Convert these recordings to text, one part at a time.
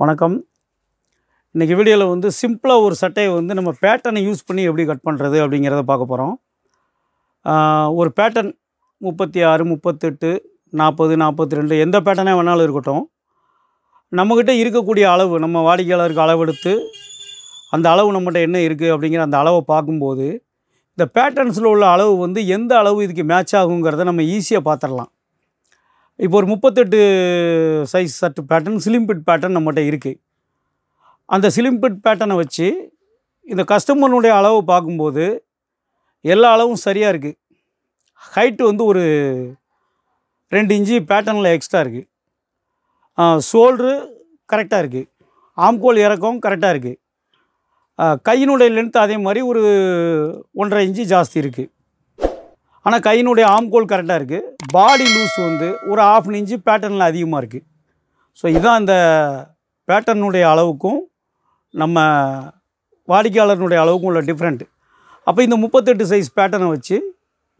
வணக்கம். இன்றைக்கி வீடியோவில் வந்து சிம்பிளாக ஒரு சட்டையை வந்து நம்ம பேட்டர்னை யூஸ் பண்ணி எப்படி கட் பண்ணுறது அப்படிங்கிறத பார்க்க போகிறோம் ஒரு பேட்டர்ன் முப்பத்தி ஆறு முப்பத்தெட்டு நாற்பது நாற்பத்தி ரெண்டு எந்த பேட்டர்னே வேணாலும் இருக்கட்டும். நம்மக்கிட்ட இருக்கக்கூடிய அளவு நம்ம வாடிக்கையாளருக்கு அளவெடுத்து அந்த அளவு நம்மகிட்ட என்ன இருக்குது அப்படிங்கிற அந்த அளவை பார்க்கும்போது இந்த பேட்டர்ன்ஸில் உள்ள அளவு வந்து எந்த அளவு இதுக்கு மேட்ச் ஆகுங்கிறத நம்ம ஈஸியாக பார்த்துடலாம். இப்போ ஒரு முப்பத்தெட்டு size shirt pattern slim fit pattern நம்மகிட்ட இருக்குது அந்த சிலிம்பிட் பேட்டர்னை வச்சு இந்த கஸ்டமருடைய அளவு பார்க்கும்போது எல்லா அளவும் சரியாக இருக்குது ஹைட்டு வந்து ஒரு ரெண்டு இன்ச்சு பேட்டர்னில் எக்ஸ்ட்ரா இருக்குது ஷோல்ட்ரு கரெக்டாக இருக்குது ஆம்கோல் இறக்கம் கரெக்டாக இருக்குது கையினுடைய லென்த் அதே மாதிரி ஒரு ஒன்றரை இன்ச்சு ஜாஸ்தி இருக்குது ஆனால் கையினுடைய ஆம்கோல் கரெக்டாக இருக்குது பாடி லூஸ் வந்து ஒரு ஆஃப் இன்ச்சு பேட்டர்னில் அதிகமாக இருக்குது ஸோ இதுதான் அந்த பேட்டர்னுடைய அளவுக்கும் நம்ம வாடிக்கையாளர்னுடைய அளவுக்கும் உள்ள டிஃப்ரெண்ட்டு அப்போ இந்த முப்பத்தெட்டு சைஸ் பேட்டர்னை வச்சு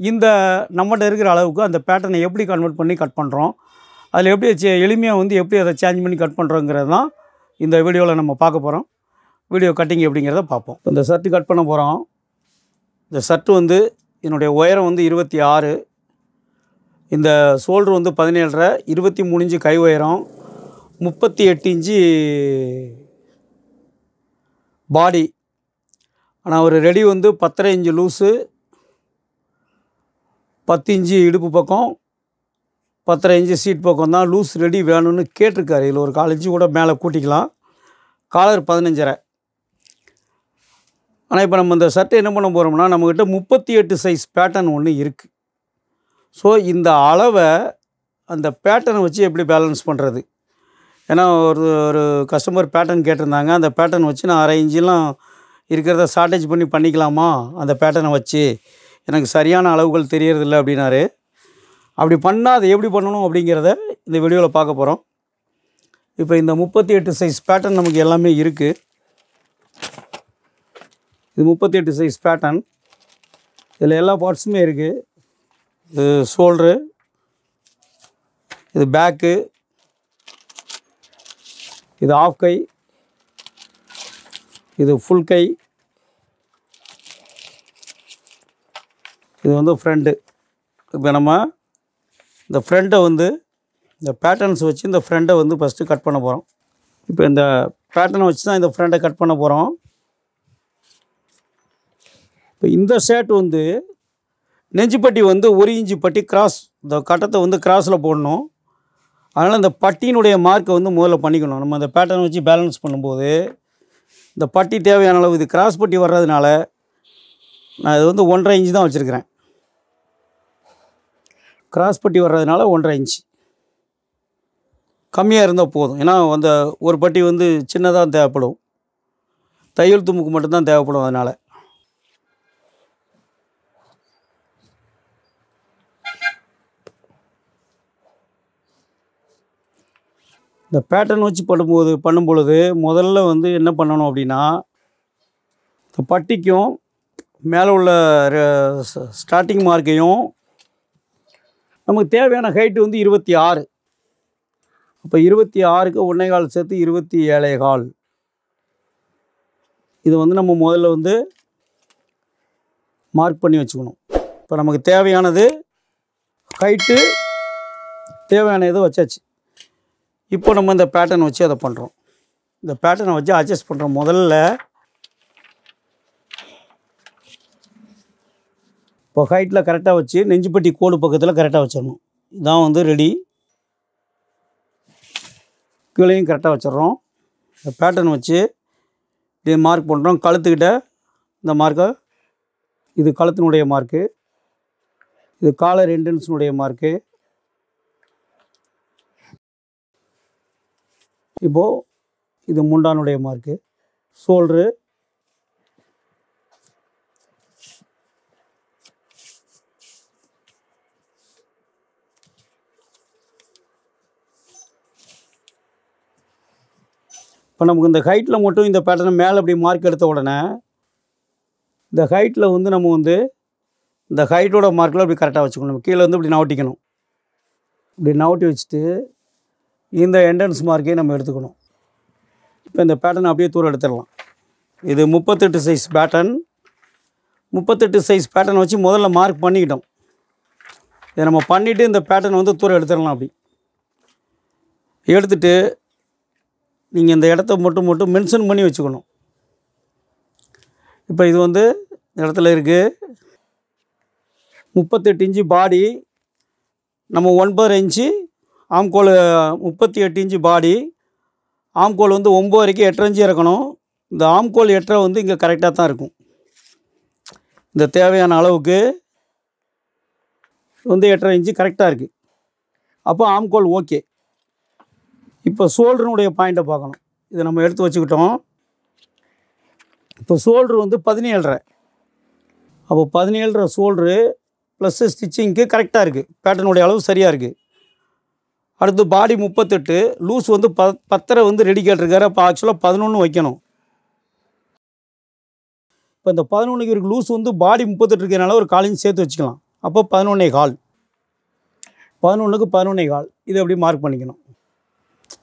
இந்த நம்மகிட்ட இருக்கிற அளவுக்கு அந்த பேட்டர்னை எப்படி கன்வெர்ட் பண்ணி கட் பண்ணுறோம் அதில் எப்படி ச்சே- எளிமையாக வந்து எப்படி அதை சேஞ்ச் பண்ணி கட் பண்ணுறோங்கிறது தான் இந்த வீடியோவில் நம்ம பார்க்க போகிறோம் வீடியோ கட்டிங் எப்படிங்கிறத பார்ப்போம். இந்த ஷர்ட்டு கட் பண்ண போகிறோம் இந்த ஷர்ட்டு வந்து என்னுடைய உயரம் வந்து இருபத்தி ஆறு. இந்த சோல்ட்ரு வந்து பதினேழரை இருபத்தி மூணு இன்ச்சு கை உயரம் முப்பத்தி எட்டு இன்ச்சு பாடி ஆனால் ஒரு ரெடி வந்து பத்தரை இன்ச்சு லூஸு பத்து இன்ச்சு இடுப்பு பக்கம் பத்தரை இன்ச்சு சீட் பக்கம் தான் லூஸ் ரெடி வேணும்னு கேட்டிருக்காரு. இதில் ஒரு கால் இன்ச்சு கூட மேலே கூட்டிக்கலாம். காலர் பதினஞ்சரை. ஆனால் இப்போ நம்ம இந்த சட்டை என்ன பண்ண போகிறோம்னா நம்மக்கிட்ட முப்பத்தி எட்டு சைஸ் பேட்டர்ன் ஒன்று இருக்குது ஸோ இந்த அளவை அந்த பேட்டர்னை வச்சு எப்படி பேலன்ஸ் பண்ணுறது ஏன்னா ஒரு ஒரு கஸ்டமர் பேட்டர்ன் கேட்டிருந்தாங்க. அந்த பேட்டர்ன் வச்சு நான் அரை இன்ச்செலாம் இருக்கிறத ஷார்ட்டேஜ் பண்ணி பண்ணிக்கலாமா? அந்த பேட்டர்னை வச்சு. எனக்கு சரியான அளவுகள் தெரியறதில்ல அப்படின்னாரு. அப்படி பண்ணால் அதை எப்படி பண்ணணும் அப்படிங்கிறத இந்த வீடியோவில் பார்க்க போகிறோம் இப்போ இந்த முப்பத்தி எட்டு சைஸ் பேட்டர்ன் நமக்கு எல்லாமே இருக்குது இது முப்பத்தி எட்டு சைஸ் பேட்டர்ன் இதில் எல்லா பார்ட்ஸுமே இருக்குது இது ஷோல்ட்ரு இது பேக்கு இது ஆஃப் கை இது ஃபுல் கை இது வந்து ஃப்ரண்ட்டு இப்போ நம்ம இந்த ஃப்ரண்ட்டை வந்து இந்த பேட்டர்ன்ஸ் வச்சு இந்த ஃப்ரண்ட்டை வந்து ஃபஸ்ட்டு கட் பண்ண போகிறோம் இப்போ இந்த பேட்டர்னை வச்சு தான் இந்த ஃப்ரண்ட்டை கட் பண்ண போகிறோம் இப்போ இந்த ஷர்ட் வந்து நெஞ்சுப்பட்டி வந்து ஒரு இஞ்சி பட்டி கிராஸ் இந்த கட்டத்தை வந்து கிராஸில் போடணும். அதனால் இந்த பட்டியினுடைய மார்க்கை வந்து முதல்ல பண்ணிக்கணும். நம்ம அந்த பேட்டர்ன் வச்சு பேலன்ஸ் பண்ணும்போது இந்த பட்டி தேவையான அளவு இது கிராஸ் பட்டி வர்றதுனால நான் இது வந்து ஒன்றரை இன்ச்சு தான் வச்சுருக்கிறேன். கிராஸ் பட்டி வர்றதுனால ஒன்றரை இன்ச் கம்மியாக இருந்தால் போதும். ஏன்னா அந்த ஒரு பட்டி வந்து சின்னதாக தேவைப்படும். தையல் தும்புக்கு மட்டும்தான் தேவைப்படும் அதனால். இந்த பேட்டர்ன் வச்சு பண்ணும்போது பண்ணும் பொழுது முதல்ல வந்து என்ன பண்ணணும் அப்படின்னா இந்த பட்டிக்கும் மேலே உள்ள ஸ்டார்டிங் மார்க்கையும் நமக்கு தேவையான ஹைட்டு வந்து இருபத்தி ஆறு. அப்போ இருபத்தி ஆறுக்கு ஒன்றே கால் சேர்த்து இருபத்தி ஏழே கால். இது வந்து நம்ம முதல்ல வந்து மார்க் பண்ணி வச்சுக்கணும். இப்போ நமக்கு தேவையானது ஹைட்டு தேவையான இதை வச்சாச்சு. இப்போ நம்ம இந்த பேட்டர்ன் வச்சு அதை பண்ணுறோம் இந்த பேட்டர்னை வச்சு அட்ஜஸ்ட் பண்ணுறோம் முதல்ல இப்போ ஹைட்டில் கரெக்டாக வச்சு நெஞ்சுப்பட்டி கோடு பக்கத்தில் கரெக்டாக வச்சிடணும். இதான் வந்து ரெடி கீழேயும் கரெக்டாக வச்சிடுறோம். இந்த பேட்டர்ன் வச்சு இதே மார்க் பண்ணுறோம் கழுத்துக்கிட்ட இந்த மார்க்கை இது கழுத்தினுடைய மார்க்கு இது காலர் என்ட்ரன்ஸினுடைய மார்க்கு இப்போது இது முண்டானுடைய மார்க்கு சோல்ரு இப்போ நமக்கு இந்த ஹைட்டில் மட்டும் இந்த பேட்டர்னை மேலே அப்படி மார்க் எடுத்த உடனே இந்த ஹைட்டில் வந்து நம்ம வந்து இந்த ஹைட்டோட மார்க்கில் அப்படி கரெக்டாக வச்சுக்கணும். நம்ம கீழே வந்து இப்படி நவட்டிக்கணும். இப்படி நவட்டி வச்சுட்டு இந்த என்ட்ரன்ஸ் மார்க்கையும் நம்ம எடுத்துக்கணும். இப்போ இந்த பேட்டர்ன் அப்படியே தூரம் எடுத்துடலாம். இது முப்பத்தெட்டு சைஸ் பேட்டர்ன் முப்பத்தெட்டு சைஸ் பேட்டர்ன் வச்சு முதல்ல மார்க் பண்ணிக்கிட்டோம். இதை நம்ம பண்ணிவிட்டு இந்த பேட்டர்ன் வந்து தூரம் எடுத்துடலாம் அப்படி. எடுத்துட்டு நீங்கள் இந்த இடத்த மட்டும் மட்டும் மென்ஷன் பண்ணி வச்சுக்கணும். இப்போ இது வந்து இந்த இடத்துல இருக்குது முப்பத்தெட்டு இன்ச்சு பாடி நம்ம ஒன்பது இன்ச்சு ஆம்கோல் முப்பத்தி எட்டு இன்ச்சு பாடி. ஆம்கோல் வந்து ஒம்பது வரைக்கும் எட்டரை இன்ச்சு இறக்கணும். இந்த ஆம்கோல் எட்டரை வந்து இங்கே கரெக்டாக தான் இருக்கும். இந்த தேவையான அளவுக்கு வந்து எட்டரை இன்ச்சு கரெக்டாக இருக்குது அப்போ ஆம்கோல் ஓகே. இப்போ சோல்டருனுடைய பாயிண்ட்டை பார்க்கணும். இதை நம்ம எடுத்து வச்சுக்கிட்டோம். இப்போ சோல்ட்ரு வந்து பதினேழரை. அப்போ பதினேழரை சோல்ட்ரு ப்ளஸ்ஸு ஸ்டிச்சிங்க்கு கரெக்டாக இருக்குது பேட்டர்னுடைய அளவு சரியாக இருக்குது அடுத்து பாடி முப்பத்தெட்டு லூஸ் வந்து ப பத்தரை வந்து ரெடி கேட்டிருக்காரு. அப்போ ஆக்சுவலாக பதினொன்று வைக்கணும். இப்போ இந்த பதினொன்றுக்கு இருக்கு லூஸ் வந்து பாடி முப்பத்தெட்டு இருக்கிறனால ஒரு காலையும் சேர்த்து வச்சுக்கலாம். அப்போ பதினொன்னே கால். பதினொன்றுக்கு பதினொன்னே கால். இதை அப்படி மார்க் பண்ணிக்கணும்?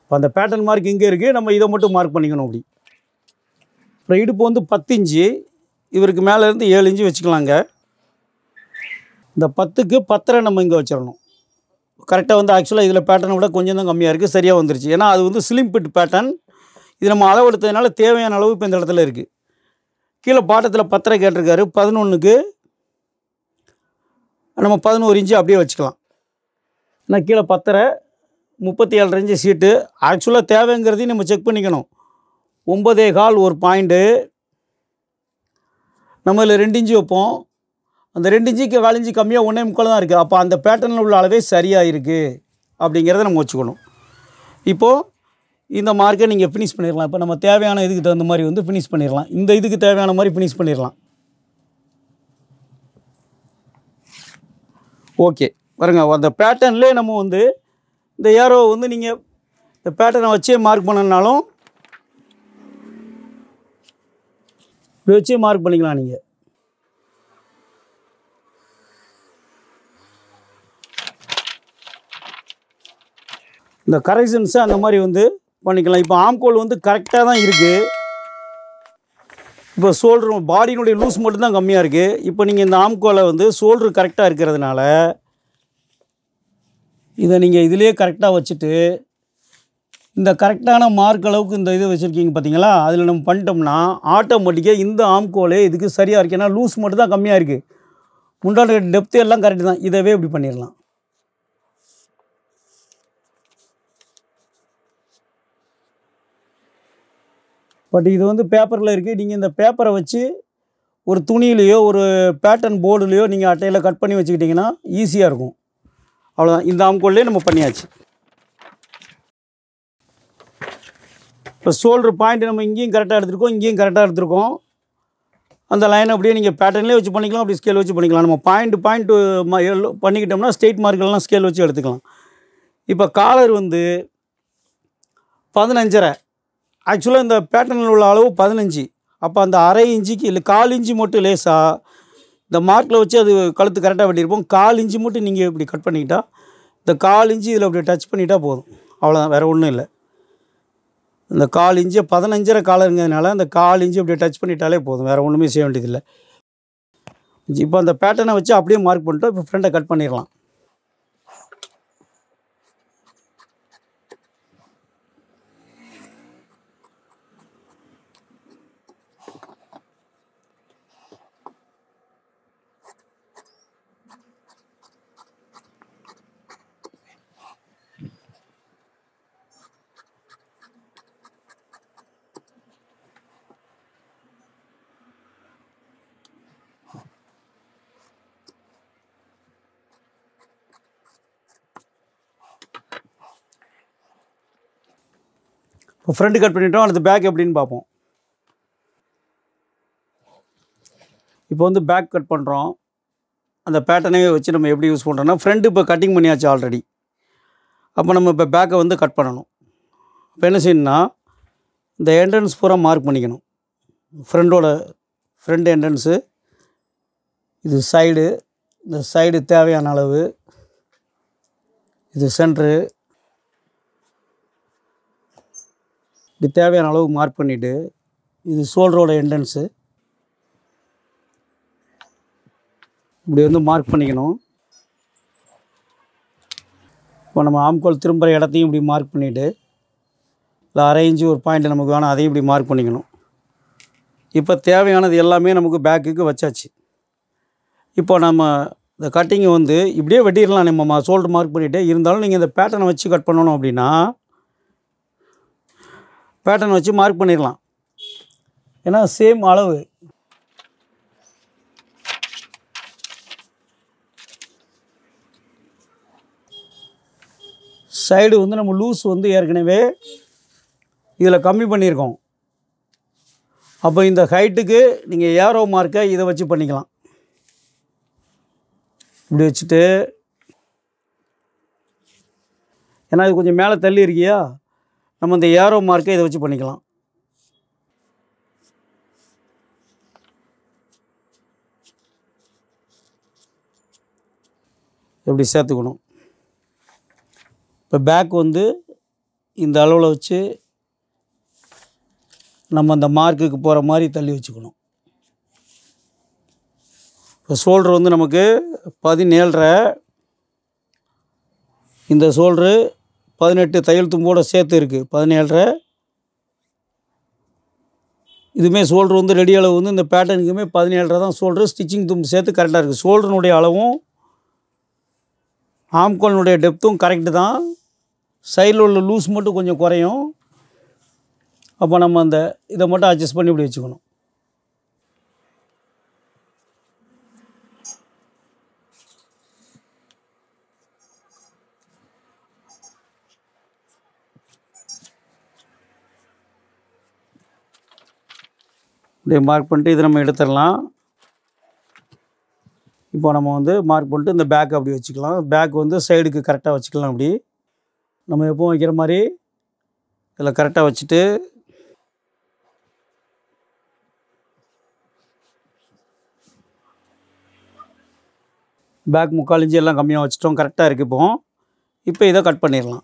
இப்போ அந்த பேட்டர்ன் மார்க் இங்கே இருக்குது நம்ம இதை மட்டும் மார்க் பண்ணிக்கணும் அப்படி. அப்புறம் இடுப்பு வந்து பத்து இன்ச்சு. இவருக்கு மேலே இருந்து ஏழு இன்ச்சு வச்சுக்கலாங்க. இந்த பத்துக்கு பத்தரை நம்ம இங்கே வச்சிடணும். கரெக்டாக வந்து ஆக்சுவலாக இதில் பேட்டர்னை விட கொஞ்சம் தான் கம்மியாக இருக்குது சரியாக வந்துருச்சு. ஏன்னா அது வந்து ஸ்லிம் பிட் பேட்டர்ன் இது நம்ம அளவு எடுத்ததுனால தேவையான அளவு இப்போ இந்த இடத்துல இருக்குது கீழே பாட்டத்தில் பத்தரை கேட்டிருக்காரு. பதினொன்றுக்கு நம்ம பதினோரு இன்ச்சு அப்படியே வச்சுக்கலாம். ஏன்னா கீழே பத்தரை முப்பத்தி ஏழரை இன்ச்சு சீட்டு ஆக்சுவலாக தேவைங்கிறதையும் நம்ம செக் பண்ணிக்கணும். ஒம்பதே கால் ஒரு பாயிண்ட்டு நம்ம இதில் ரெண்டு இன்ச்சு வைப்போம். அந்த ரெண்டு இன்ச்சுக்கு கால் இன்ச்சு கம்மியாக ஒன்றே முக்கால் தான் இருக்குது அப்போ அந்த பேட்டர்னில் உள்ள அளவே சரியாக இருக்குது அப்படிங்கிறத நம்ம வச்சுக்கணும். இப்போது இந்த மார்க்கை நீங்கள் ஃபினிஷ் பண்ணிடலாம். இப்போ நம்ம தேவையான இதுக்கு தகுந்த மாதிரி வந்து ஃபினிஷ் பண்ணிடலாம். இந்த இதுக்கு தேவையான மாதிரி ஃபினிஷ் பண்ணிடலாம். ஓகே பாருங்க அந்த பேட்டர்ன்லே நம்ம வந்து இந்த ஏரோவை வந்து நீங்கள் இந்த பேட்டர்னை வச்சே மார்க் பண்ணனாலும் இப்படி வச்சே மார்க் பண்ணிக்கலாம் நீங்கள் இந்த கரெக்ஷன்ஸு அந்த மாதிரி வந்து பண்ணிக்கலாம். இப்போ ஆம்கோல் வந்து கரெக்டாக தான் இருக்குது இப்போ ஷோல்டர் பாடியினுடைய லூஸ் மட்டும்தான் கம்மியாக இருக்குது இப்போ நீங்கள் இந்த ஆம்கோலை வந்து ஷோல்ட்ரு கரெக்டாக இருக்கிறதுனால இதை நீங்கள் இதிலே கரெக்டாக வச்சுட்டு இந்த கரெக்டான மார்க் அளவுக்கு இந்த இது வச்சுருக்கீங்க பார்த்தீங்களா? அதில் நம்ம பண்ணிட்டோம்னா ஆட்டோமேட்டிக்காக இந்த ஆம்கோலே இதுக்கு சரியாக இருக்குது ஏன்னா லூஸ் மட்டும் தான் கம்மியாக இருக்குது முண்டான டெப்த்து எல்லாம் கரெக்டு தான். இதவே இப்படி பண்ணிடலாம். பட் இது வந்து பேப்பரில் இருக்குது நீங்கள் இந்த பேப்பரை வச்சு ஒரு துணியிலையோ ஒரு பேட்டர்ன் போர்டுலேயோ நீங்கள் அட்டையில் கட் பண்ணி வச்சுக்கிட்டிங்கன்னா ஈஸியாக இருக்கும். அவ்வளோதான் இந்த ஆம்கோல்லே நம்ம பண்ணியாச்சு. இப்போ ஷோல்ட்ரு பாயிண்ட் நம்ம இங்கேயும் கரெக்டாக எடுத்துருக்கோம் இங்கேயும் கரெக்டாக எடுத்துருக்கோம். அந்த லைனை அப்படியே நீங்கள் பேட்டர்ன்லேயே வச்சு பண்ணிக்கலாம் அப்படி ஸ்கேல் வச்சு பண்ணிக்கலாம். நம்ம பாயிண்ட் பாயிண்ட் பண்ணிக்கிட்டோம்னா ஸ்ட்ரெயிட் மார்க்கெல்லாம் ஸ்கேல் வச்சு எடுத்துக்கலாம். இப்போ காலர் வந்து பதினஞ்சரை. ஆக்சுவலாக இந்த பேட்டர்னில் உள்ள அளவு பதினஞ்சு. அப்போ அந்த அரை இன்ச்சுக்கு இல்லை கால் இன்ச்சு மட்டும் லேசாக இந்த மார்க்கில் வச்சு அது கழுத்து கரெக்டாக வெட்டியிருப்போம். கால் இன்ச்சு மட்டும் நீங்கள் இப்படி கட் பண்ணிக்கிட்டா இந்த கால் இன்ச்சு இதில் அப்படி டச் பண்ணிட்டா போதும். அவ்வளோதான் வேறு ஒன்றும் இல்லை. இந்த கால் இன்ச்சு பதினஞ்சரை காலருங்கிறதுனால அந்த கால் இன்ச்சு அப்படியே டச் பண்ணிட்டாலே போதும். வேறு ஒன்றுமே செய்ய வேண்டியதில்லை. இப்போ அந்த பேட்டர்னை வச்சு அப்படியே மார்க் பண்ணிட்டோம் இப்போ ஃப்ரெண்டை கட் பண்ணிடலாம். இப்போ ஃப்ரண்ட் கட் பண்ணிட்டோம் அடுத்து பேக் எப்படின்னு பார்ப்போம். இப்போ வந்து பேக் கட் பண்ணுறோம் அந்த பேட்டர்னே வச்சு நம்ம எப்படி யூஸ் பண்ணுறோன்னா ஃப்ரண்ட் இப்போ கட்டிங் பண்ணியாச்சு ஆல்ரெடி அப்போ நம்ம இப்போ பேக்கை வந்து கட் பண்ணணும். இப்போ என்ன செய்யணும்னா இந்த என்ட்ரன்ஸ் பூரா மார்க் பண்ணிக்கணும். ஃப்ரெண்டோட ஃப்ரண்ட் என்ட்ரன்ஸு இது சைடு இந்த சைடு தேவையான அளவு இது சென்ட்ரு இப்படி தேவையான அளவு மார்க் பண்ணிவிட்டு இது சோல்டரோட என்ட்ரன்ஸு இப்படி வந்து மார்க் பண்ணிக்கணும். இப்போ நம்ம ஆம்கோல் திரும்புகிற இடத்தையும் இப்படி மார்க் பண்ணிவிட்டு இல்லை அரைஞ்சு ஒரு பாயிண்ட் நமக்கு வேணும் அதையும் இப்படி மார்க் பண்ணிக்கணும். இப்போ தேவையானது எல்லாமே நமக்கு பேக்குக்கு வச்சாச்சு. இப்போ நம்ம இந்த கட்டிங்கை வந்து இப்படியே வெட்டிடலாம் நம்ம ஷோல்டர் மார்க் பண்ணிவிட்டு இருந்தாலும் நீங்கள் இந்த பேட்டர்னை வச்சு கட் பண்ணணும் அப்படின்னா பேட்டர்ன் வச்சு மார்க் பண்ணிடலாம் ஏன்னா சேம் அளவு. சைடு வந்து நம்ம லூஸ் வந்து ஏற்கனவே இதில் கம்மி பண்ணியிருக்கோம். அப்போ இந்த ஹைட்டுக்கு நீங்கள் ஏரோ மார்க்கை இதை வச்சு பண்ணிக்கலாம். இப்படி வச்சுட்டு. ஏன்னா இது கொஞ்சம் மேலே தள்ளி இருக்கியா? நம்ம இந்த ஏரோ மார்க்கை இதை வச்சு பண்ணிக்கலாம். இப்படி சேர்த்துக்கணும்? இப்போ பேக் வந்து இந்த அளவில் வச்சு நம்ம அந்த மார்க்குக்கு போகிற மாதிரி தள்ளி வச்சுக்கணும். இப்போ ஷோல்ட்ரு வந்து நமக்கு பதினேழரை இந்த சோல்ட்ரு பதினெட்டு தையல் தும்போடு சேர்த்து இருக்குது பதினேழரை. இதுவுமே ஷோல்ட்ரு வந்து ரெடி அளவு வந்து இந்த பேட்டர்னுக்குமே பதினேழரை தான் ஷோல்ட்ரு ஸ்டிச்சிங் தும்பு சேர்த்து கரெக்டாக இருக்குது ஷோல்டருனுடைய அளவும் ஆம்கோலினுடைய டெப்த்தும் கரெக்டு தான். சைடில் உள்ள லூஸ் மட்டும் கொஞ்சம் குறையும். அப்போ நம்ம அந்த இதை மட்டும் அட்ஜஸ்ட் பண்ணி இப்படி வச்சுக்கணும். இப்படி மார்க் பண்ணிட்டு இதை நம்ம எடுத்துடலாம். இப்போ நம்ம வந்து மார்க் பண்ணிட்டு இந்த பேக் அப்படி வச்சுக்கலாம். பேக் வந்து சைடுக்கு கரெக்டாக வச்சுக்கலாம் அப்படி. நம்ம எப்பவும் வைக்கிற மாதிரி இதில் கரெக்டாக வச்சுட்டு பேக் முக்கால் இஞ்சி எல்லாம் கம்மியாக வச்சுட்டோம். கரெக்டாக இருக்குது இப்போ. இப்போ இதை கட் பண்ணிடலாம்.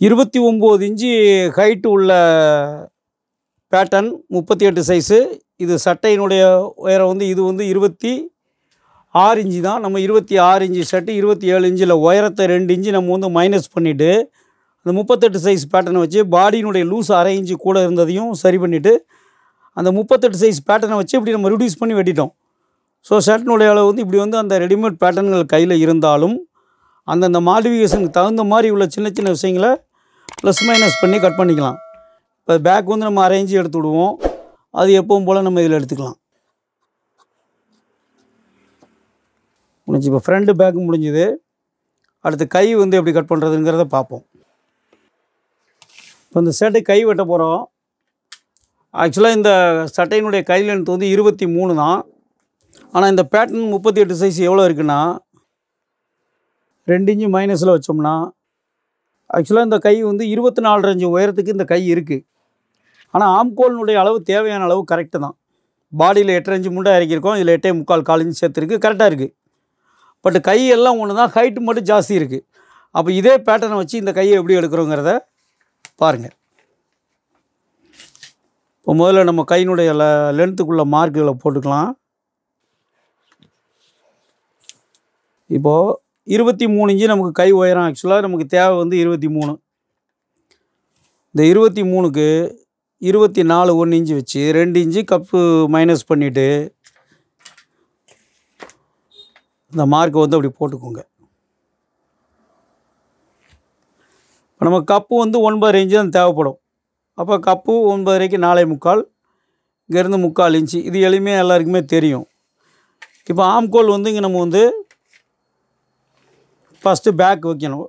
இருபத்தி ஒம்பது இன்ச்சு ஹைட்டு உள்ள பேட்டர்ன் முப்பத்தி எட்டு சைஸு இது சட்டையினுடைய உயரம் வந்து இது வந்து இருபத்தி ஆறு இன்ச்சு தான். நம்ம இருபத்தி ஆறு இன்ச்சு ஷர்ட்டு இருபத்தி ஏழு இன்ச்சில் உயரத்தை ரெண்டு இன்ச்சு நம்ம வந்து மைனஸ் பண்ணிவிட்டு அந்த முப்பத்தெட்டு சைஸ் பேட்டர்னை வச்சு பாடியினுடைய லூஸ் அரை இன்ச்சு கூட இருந்ததையும் சரி பண்ணிவிட்டு அந்த முப்பத்தெட்டு சைஸ் பேட்டர்னை வச்சு இப்படி நம்ம ரிடியூஸ் பண்ணி வெட்டிட்டோம். ஸோ ஷர்ட்டினுடைய அளவு வந்து இப்படி வந்து அந்த ரெடிமேட் பேட்டர்ன்கள் கையில் இருந்தாலும் அந்தந்த மாடிஃபிகேஷனுக்கு தகுந்த மாதிரி உள்ள சின்ன சின்ன விஷயங்களை ப்ளஸ் மைனஸ் பண்ணி கட் பண்ணிக்கலாம். இப்போ பேக் வந்து நம்ம அரேஞ்சு எடுத்து விடுவோம். அது எப்பவும் போல் நம்ம இதில் எடுத்துக்கலாம். முடிஞ்சு இப்போ ஃப்ரெண்டு பேக் முடிஞ்சுது. அடுத்து கை வந்து எப்படி கட் பண்ணுறதுங்கிறத பார்ப்போம். இப்போ இந்த சட்டை கை வெட்ட போகிறோம் ஆக்சுவலாக இந்த சட்டையினுடைய கை லென்த் வந்து இருபத்தி மூணு தான். ஆனால் இந்த பேட்டர்ன் முப்பத்தி எட்டு சைஸ் எவ்வளோ இருக்குன்னா ரெண்டு இன்ச்சு மைனஸில் வச்சோம்னா ஆக்சுவலாக இந்த கை வந்து இருபத்தி நாலு அஞ்சு உயரத்துக்கு இந்த கை இருக்குது ஆனால் ஆம்கோலினுடைய அளவு தேவையான அளவு கரெக்டு தான். பாடியில் எட்டரை அஞ்சு முண்டை இறக்கியிருக்கோம். இதில் எட்டே முக்கால் கால் இன்ச்சு சேர்த்துருக்கு. கரெக்டாக இருக்குது பட் கை எல்லாம் ஒன்று தான் ஹைட்டு மட்டும் ஜாஸ்தி இருக்குது அப்போ இதே பேட்டர்னை வச்சு இந்த கையை எப்படி எடுக்கிறோங்கிறத பாருங்கள் இப்போ முதல்ல நம்ம கையினுடைய ல லென்த்துக்குள்ள மார்க்குகளை போட்டுக்கலாம். இப்போது இருபத்தி மூணு இன்ச்சு நமக்கு கை உயரம் ஆக்சுவலாக நமக்கு தேவை வந்து இருபத்தி மூணு. இந்த இருபத்தி மூணுக்கு இருபத்தி நாலு ஒன்று இன்ச்சு வச்சு ரெண்டு இன்ச்சு கப்பு மைனஸ் பண்ணிவிட்டு இந்த மார்க்கை வந்து அப்படி போட்டுக்கோங்க. இப்போ நம்ம கப்பு வந்து ஒன்பது இன்ச்சு தான் தேவைப்படும். அப்போ கப்பு ஒன்பதரைக்கு நாலே முக்கால் இங்கேருந்து முக்கால் இன்ச்சு. இது எளிமையாக எல்லாருக்குமே தெரியும். இப்போ ஆம்கோல் வந்து இங்கே நம்ம வந்து ஃபஸ்ட்டு பேக் வைக்கணும்.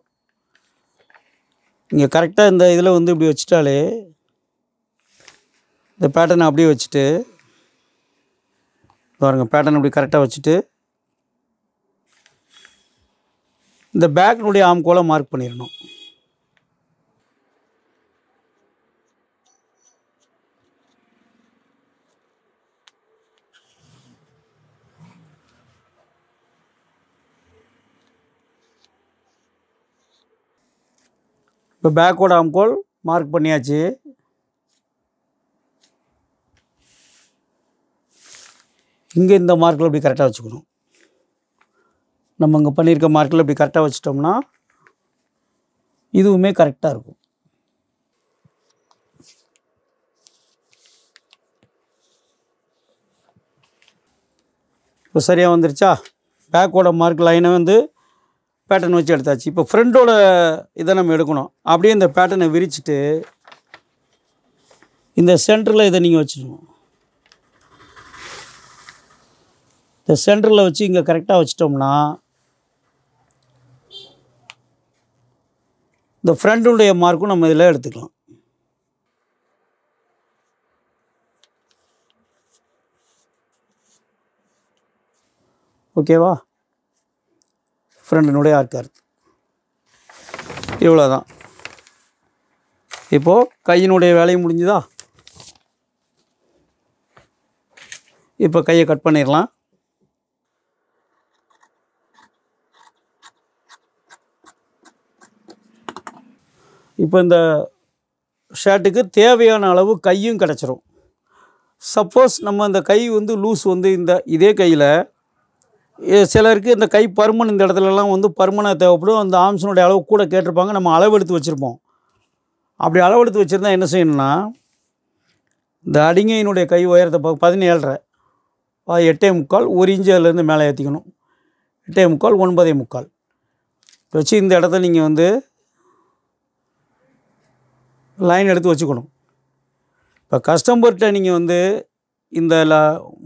இங்கே கரெக்டாக இந்த இதில் வந்து இப்படி வச்சுட்டாலே இந்த பேட்டர்னை அப்படியே வச்சுட்டு பாருங்க பேட்டர்ன் இப்படி கரெக்டாக வச்சுட்டு இந்த பேக்கினுடைய ஆம்கோலை மார்க் பண்ணிடணும். இப்போ பேக்கோட ஆம்கோல் மார்க் பண்ணியாச்சு. இங்கே இந்த மார்க்கில் இப்படி கரெக்டாக வச்சுக்கணும். நம்ம இங்கே பண்ணியிருக்க மார்க்கில் இப்படி கரெக்டாக வச்சிட்டோம்னா இதுவுமே கரெக்டாக இருக்கும். இப்போ சரியாக வந்துருச்சா? பேக்கோட மார்க் லைனை வந்து பேட்டர்ன் வச்சு எடுத்தாச்சு. இப்போ ஃப்ரெண்டோட இதை நம்ம எடுக்கணும். அப்படியே இந்த பேட்டர்னை விரிச்சிட்டு இந்த சென்டரில் இதை நீங்கள் வச்சுக்கணும். இந்த சென்டரில் வச்சு இங்கே கரெக்டாக வச்சிட்டோம்னா இந்த ஃப்ரெண்டுடைய மார்க்கும் நம்ம இதில் எடுத்துக்கலாம். ஓகேவா ஃப்ரெண்டினுடைய ஆர்கார் இவ்வளோதான் இப்போது கையினுடைய வேலையும் முடிஞ்சுதா? இப்போ கையை கட் பண்ணிடலாம். இப்போ இந்த ஷர்ட்டுக்கு தேவையான அளவு கையும் கிடச்சிரும். சப்போஸ் நம்ம அந்த கை வந்து லூஸ் வந்து இந்த இதே கையில் சிலருக்கு இந்த கை பருமன் இந்த இடத்துலலாம் வந்து பருமனாக தேவைப்படும். அந்த ஆம்சனுடைய அளவு கூட கேட்டிருப்பாங்க. நம்ம அளவெடுத்து வச்சுருப்போம். அப்படி அளவெடுத்து வச்சுருந்தா என்ன செய்யணும்னா இந்த அடிங்கையினுடைய கை உயரத்தை ப பதினேழரை. எட்டே முக்கால் ஒரு இன்ச்சு அதுலேருந்து மேலே ஏற்றிக்கணும் எட்டே முக்கால் ஒன்பதே முக்கால். வச்சு இந்த இடத்த நீங்கள் வந்து லைன் எடுத்து வச்சுக்கணும். இப்போ கஸ்டமர்கிட்ட நீங்கள் வந்து இந்த ல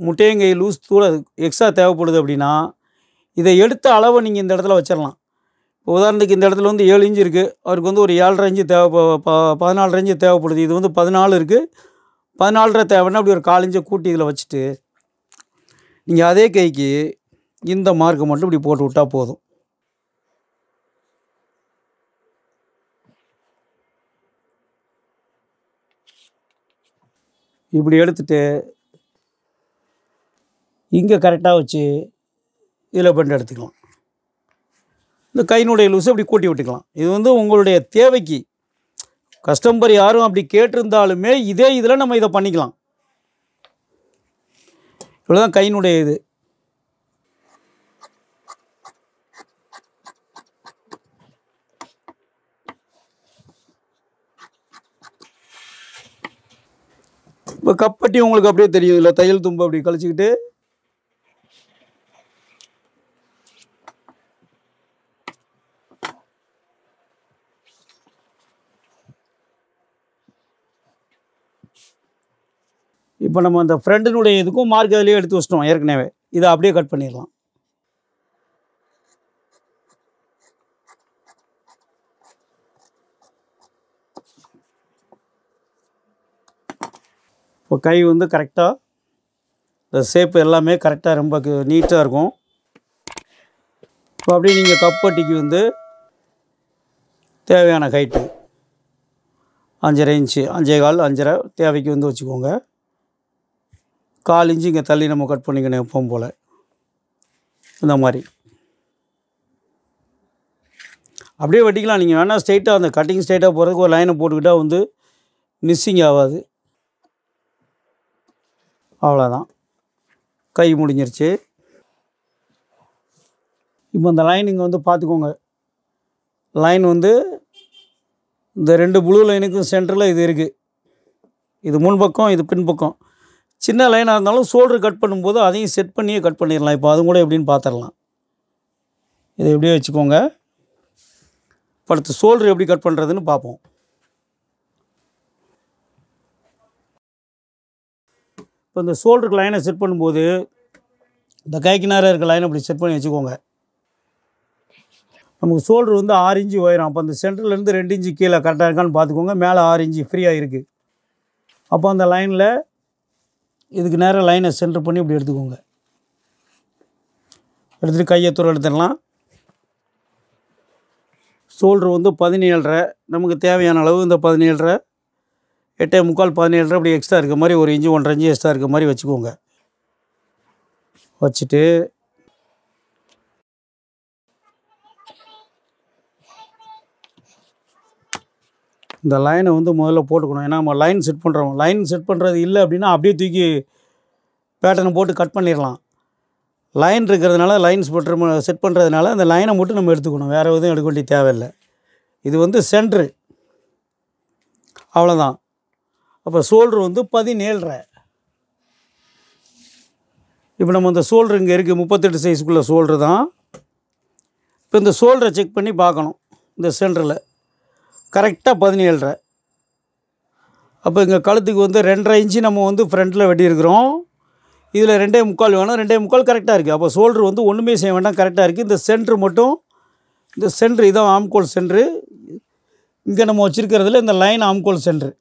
முட்டையங்கை லூஸ் தூர எக்ஸ்ட்ரா தேவைப்படுது அப்படின்னா இதை எடுத்த அளவை நீங்கள் இந்த இடத்துல வச்சிடலாம் இப்போ உதாரணத்துக்கு இந்த இடத்துல வந்து ஏழு இன்ச்சு இருக்குது அவருக்கு வந்து ஒரு ஏழரை இன்ச்சு தேவை ப- ப- பதினாலரை இன்ச்சு தேவைப்படுது. இது வந்து பதினாலு இருக்குது பதினாலரை தேவைன்னா அப்படி ஒரு கால் இன்ச்சை கூட்டி இதில் வச்சுட்டு நீங்கள் அதே கைக்கு இந்த மார்க்கை மட்டும் இப்படி போட்டு விட்டால் போதும். இப்படி எடுத்துகிட்டு இங்கே கரெக்டாக வச்சு இதில் பண்ணி எடுத்துக்கலாம். இந்த கையினுடைய லூஸ் அப்படி கூட்டி விட்டுக்கலாம். இது வந்து உங்களுடைய தேவைக்கு. கஸ்டமர் யாரும் அப்படி கேட்டிருந்தாலுமே இதே இதில் நம்ம இதை பண்ணிக்கலாம். இவ்வளோதான் கையினுடைய இது. இப்போ கப்பட்டி உங்களுக்கு அப்படியே தெரியும் இல்லை தையல் தும்பு அப்படி கழிச்சிக்கிட்டு இப்போ நம்ம அந்த ஃப்ரெண்டினுடைய இதுக்கும் மார்க் அதிலேயே எடுத்து வச்சிட்டோம் ஏற்கனவே. இதை அப்படியே கட் பண்ணிடலாம். இப்போ கை வந்து கரெக்டாக இந்த ஷேப் எல்லாமே கரெக்டாக ரொம்ப நீட்டாக இருக்கும். இப்போ அப்படியே நீங்கள் கப்பட்டிக்கு வந்து தேவையான ஹைட்டு அஞ்சரை இன்ச்சு அஞ்சே கால் அஞ்சரை தேவைக்கு வந்து வச்சுக்கோங்க. கால் இன்ச்சு இங்கே தள்ளி நம்ம கட் பண்ணிக்கணும் எப்பவும் போல். இந்த மாதிரி. அப்படியே வெட்டிக்கலாம். நீங்கள் வேணால் ஸ்ட்ரைட்டாக அந்த கட்டிங் ஸ்ட்ரைட்டாக போகிறதுக்கு ஒரு லைனை போட்டுக்கிட்டால் வந்து மிஸ்ஸிங் ஆகாது. அவ்வளோதான் கை முடிஞ்சிருச்சு. இப்போ இந்த லைன் இங்கே வந்து பார்த்துக்கோங்க லைன் வந்து இந்த ரெண்டு ப்ளூ லைனுக்கும் சென்டரில் இது இருக்குது இது முன்பக்கம் இது பின்பக்கம். சின்ன லைனாக இருந்தாலும் ஷோல்டர் கட் பண்ணும்போது அதையும் செட் பண்ணியே கட் பண்ணிடலாம். இப்போ அதுவும் கூட எப்படின்னு பார்த்துடலாம். இதை எப்படியே வச்சுக்கோங்க. இப்போ அடுத்து ஷோல்டர் எப்படி கட் பண்ணுறதுன்னு பார்ப்போம். இப்போ இந்த ஷோல்டருக்கு லைனை செட் பண்ணும்போது இந்த கைக்கு நேரம் இருக்க லைனை அப்படி செட் பண்ணி வச்சுக்கோங்க. நமக்கு ஷோல்டர் வந்து ஆறு இன்ச்சு உயரம். அப்போ அந்த சென்டர்லேருந்து ரெண்டு இன்ச்சு கீழே கரெக்டாக இருக்கான்னு பார்த்துக்கோங்க. மேலே ஆறு இன்ச்சு ஃப்ரீயாக இருக்குது அப்போ அந்த லைனில் இதுக்கு நேராக லைனை சென்டர் பண்ணி இப்படி எடுத்துக்கோங்க. எடுத்துகிட்டு கையை தூரம் எடுத்துடலாம் ஷோல்டர் வந்து பதினேழரை நமக்கு தேவையான அளவு இந்த பதினேழரை எட்டே முக்கால் பதினேழரை அப்படி எக்ஸ்ட்ரா இருக்க மாதிரி ஒரு இன்ச்சு ஒன்றரை இன்ச்சு எக்ஸ்ட்ரா இருக்க மாதிரி வச்சுக்கோங்க. வச்சுட்டு இந்த லைனை வந்து முதல்ல போட்டுக்கணும். ஏன்னா நம்ம லைன் செட் பண்ணுறோம் லைன் செட் பண்ணுறது இல்லை அப்படின்னா அப்படியே தூக்கி பேட்டர்னை போட்டு கட் பண்ணிடலாம். லைன் இருக்கிறதுனால லைன்ஸ் போட்டு செட் பண்ணுறதுனால அந்த லைனை மட்டும் நம்ம எடுத்துக்கணும். வேறு எதுவும் எடுக்க வேண்டிய தேவையில்லை. இது வந்து சென்ட்ரு அவ்வளோதான் அப்போ சோல்ட்ரு வந்து பதினேழரை. இப்போ நம்ம இந்த சோல்ரு இங்கே இருக்குது முப்பத்தெட்டு சைஸ்க்குள்ளே சோல்ட்ரு தான். இப்போ இந்த சோல்டரை செக் பண்ணி பார்க்கணும். இந்த சென்டரில் கரெக்டாக பதினேழரை. அப்போ இங்கே கழுத்துக்கு வந்து ரெண்டரை இன்ச்சு நம்ம வந்து ஃப்ரண்ட்டில் வெட்டியிருக்கிறோம். இதில் ரெண்டே முக்கால் வேணும். ரெண்டே முக்கால் கரெக்டாக இருக்குது அப்போ ஷோல்ட்ரு வந்து ஒன்றுமே செய்ய வேண்டாம். கரெக்டாக இருக்குது இந்த சென்ட்ரு மட்டும் இந்த சென்ட்ரு இதான் ஆம்கோல் சென்ட்ரு. இங்கே நம்ம வச்சுருக்கிறதுல இந்த லைன் ஆம்கோல் சென்ட்ரு.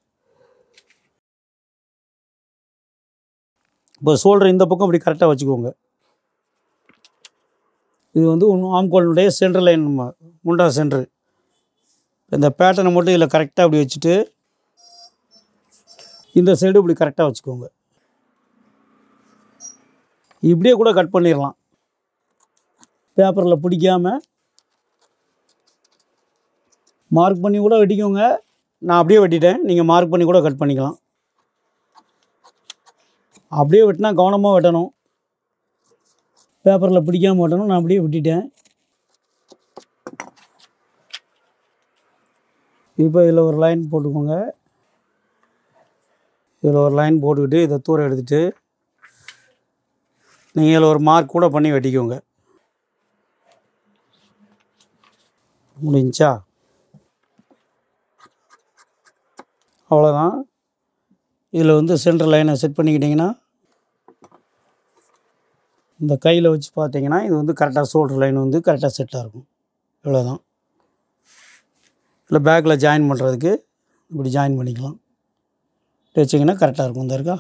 இப்போ ஷோல்டர் இந்த பக்கம் இப்படி கரெக்டாக வச்சுக்கோங்க. இது வந்து ஆம்கோலினுடைய சென்ட்ரு லைன் முண்டா சென்ட்ரு. இந்த பேட்டர்னை மட்டும் இதில் கரெக்டாக இப்படி வச்சுட்டு இந்த சைடு இப்படி கரெக்டாக வச்சுக்கோங்க. இப்படியே கூட கட் பண்ணிடலாம் பேப்பரில் பிடிக்காமல் மார்க் பண்ணி கூட வெட்டிக்கோங்க. நான் அப்படியே வெட்டிட்டேன். நீங்கள் மார்க் பண்ணி கூட கட் பண்ணிக்கலாம். அப்படியே வெட்டினா கவனமாக வெட்டணும். பேப்பரில் பிடிக்காம வெட்டணும். நான் அப்படியே வெட்டிட்டேன். இப்போ இதில் ஒரு லைன் போட்டுக்கோங்க. இதில் ஒரு லைன் போட்டுக்கிட்டு இதை தூரம் எடுத்துகிட்டு நீங்கள் இதில் ஒரு மார்க் கூட பண்ணி வெட்டிக்கோங்க. முடிஞ்சா அவ்வளோதான் இதில் வந்து சென்டர் லைனை செட் பண்ணிக்கிட்டிங்கன்னா இந்த கையில் வச்சு பார்த்தீங்கன்னா இது வந்து கரெக்டாக ஷோல்டர் லைன் வந்து கரெக்டாக செட்டாக இருக்கும். இவ்வளோதான் இல்லை பேக்கில் ஜாயின் பண்ணுறதுக்கு இப்படி ஜாயின் பண்ணிக்கலாம். இப்படி வச்சிங்கன்னா கரெக்டாக இருக்கும். இந்த இருக்கா?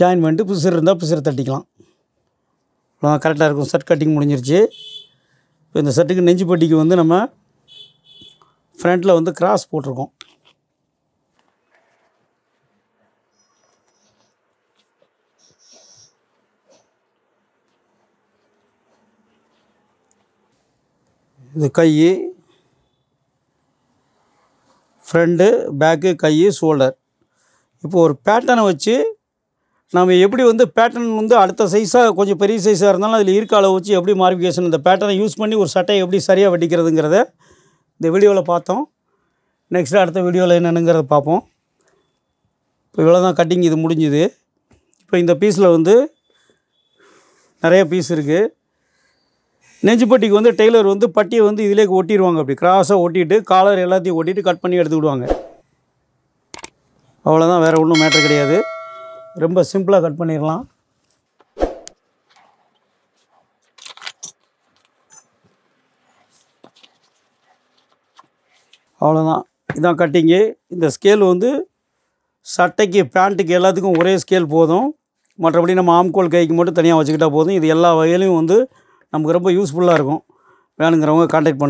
ஜாயின் பண்ணிட்டு பிசிறு இருந்தால் பிசிறு தட்டிக்கலாம். கரெக்டாக இருக்கும். செட் கட்டிங் முடிஞ்சிருச்சு. இப்போ இந்த செட்டுக்கு நெஞ்சு பட்டிக்கு வந்து நம்ம ஃப்ரண்ட்டில் வந்து கிராஸ் போட்டிருக்கோம். இது கை ஃப்ரண்ட்டு பேக்கு கை ஷோல்டர் இப்போ ஒரு பேட்டர்னை வச்சு நம்ம எப்படி வந்து பேட்டர்ன் வந்து அடுத்த சைஸாக கொஞ்சம் பெரிய சைஸாக இருந்தாலும் அதில் இருக்க அளவு வச்சு எப்படி மாடிஃபிகேஷன் இந்த பேட்டர்னை யூஸ் பண்ணி ஒரு சட்டையை எப்படி சரியாக வெட்டிக்கிறதுங்கிறத இந்த வீடியோவில் பார்த்தோம். நெக்ஸ்ட்டு அடுத்த வீடியோவில் என்னென்னுங்கிறத பார்ப்போம். இப்போ இவ்வளோ தான் கட்டிங் இது முடிஞ்சுது. இப்போ இந்த பீஸில் வந்து நிறைய பீஸ் இருக்குது நெஞ்சுப்பட்டிக்கு வந்து டெய்லர் வந்து பட்டியை வந்து இதிலே ஒட்டிடுவாங்க அப்படி. கிராஸாக ஒட்டிட்டு காலர் எல்லாத்தையும் ஒட்டிட்டு கட் பண்ணி எடுத்துக்கிடுவாங்க அவ்வளோதான் வேறு ஒன்றும் மேட்ரு கிடையாது. ரொம்ப சிம்பிளாக கட் பண்ணிடலாம். அவ்வளோதான் இதான் கட்டிங்கு இந்த ஸ்கேல் வந்து சட்டைக்கு பேண்ட்டுக்கு எல்லாத்துக்கும் ஒரே ஸ்கேல் போதும். மற்றபடி நம்ம ஆம்கோல் கைக்கு மட்டும் தனியாக வச்சுக்கிட்டால் போதும். இது எல்லா வகையிலையும் வந்து நமக்கு ரொம்ப யூஸ்ஃபுல்லாக இருக்கும். வேணுங்கிறவங்க காண்டாக்ட் பண்ணுங்கள்